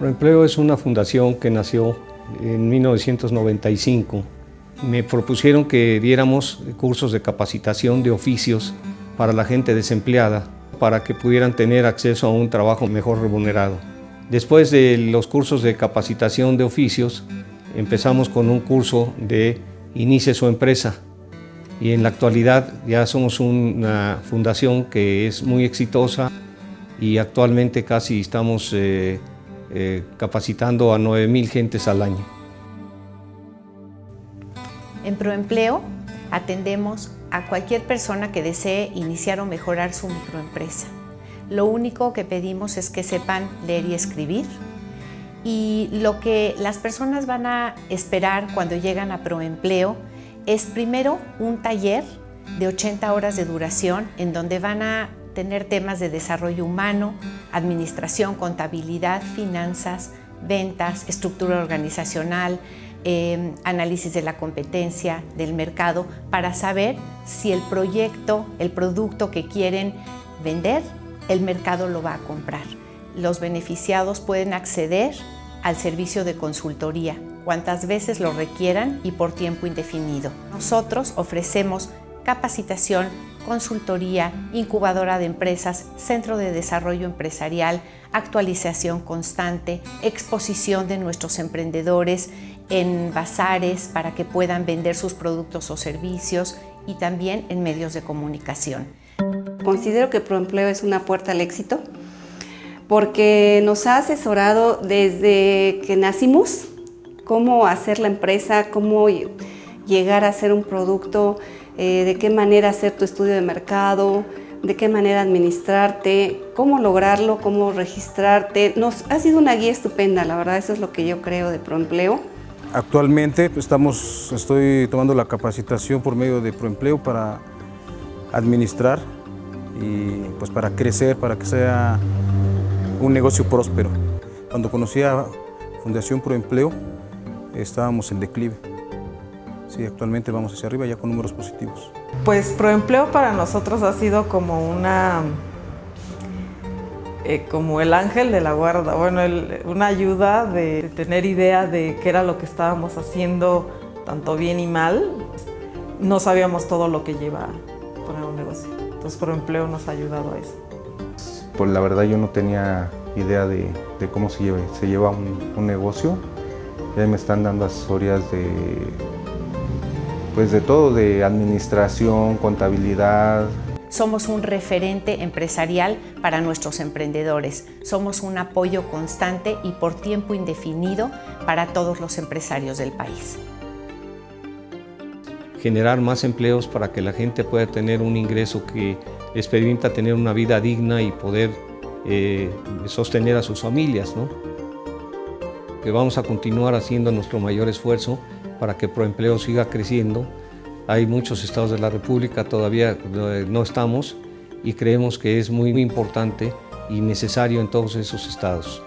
Proempleo es una fundación que nació en 1995. Me propusieron que diéramos cursos de capacitación de oficios para la gente desempleada, para que pudieran tener acceso a un trabajo mejor remunerado. Después de los cursos de capacitación de oficios, empezamos con un curso de Inicie su empresa. Y en la actualidad ya somos una fundación que es muy exitosa y actualmente casi estamos eh, eh, capacitando a 9.000 gentes al año. En Proempleo atendemos a cualquier persona que desee iniciar o mejorar su microempresa. Lo único que pedimos es que sepan leer y escribir. Y lo que las personas van a esperar cuando llegan a Proempleo es primero un taller de 80 horas de duración en donde van a tener temas de desarrollo humano, administración, contabilidad, finanzas, ventas, estructura organizacional, em, análisis de la competencia, del mercado, para saber si el proyecto, el producto que quieren vender, el mercado lo va a comprar. Los beneficiados pueden acceder al servicio de consultoría, cuantas veces lo requieran y por tiempo indefinido. Nosotros ofrecemos capacitación, consultoría, incubadora de empresas, centro de desarrollo empresarial, actualización constante, exposición de nuestros emprendedores en bazares para que puedan vender sus productos o servicios y también en medios de comunicación. Considero que Proempleo es una puerta al éxito porque nos ha asesorado desde que nacimos cómo hacer la empresa, cómo llegar a hacer un producto eh, de qué manera hacer tu estudio de mercado, de qué manera administrarte, cómo lograrlo, cómo registrarte. Nos ha sido una guía estupenda, la verdad, eso es lo que yo creo de Proempleo. Actualmente pues, estamos, estoy tomando la capacitación por medio de Proempleo para administrar y pues para crecer, para que sea un negocio próspero. Cuando conocí a Fundación Proempleo, estábamos en declive. Sí, actualmente vamos hacia arriba ya con números positivos. Pues Proempleo para nosotros ha sido como una eh, como el ángel de la guarda, bueno, una ayuda de, tener idea de qué era lo que estábamos haciendo, tanto bien y mal. No sabíamos todo lo que lleva poner un negocio. Entonces Proempleo nos ha ayudado a eso. Pues la verdad yo no tenía idea de, cómo se lleva, se lleva un, un negocio. Ya me están dando asesorías de pues de todo, de administración, contabilidad. Somos un referente empresarial para nuestros emprendedores. Somos un apoyo constante y por tiempo indefinido para todos los empresarios del país. Generar más empleos para que la gente pueda tener un ingreso que les permita tener una vida digna y poder eh, sostener a sus familias. ¿no? Que vamos a continuar haciendo nuestro mayor esfuerzo para que Proempleo siga creciendo. Hay muchos estados de la República, todavía eh, no estamos y creemos que es muy importante y necesario en todos esos estados.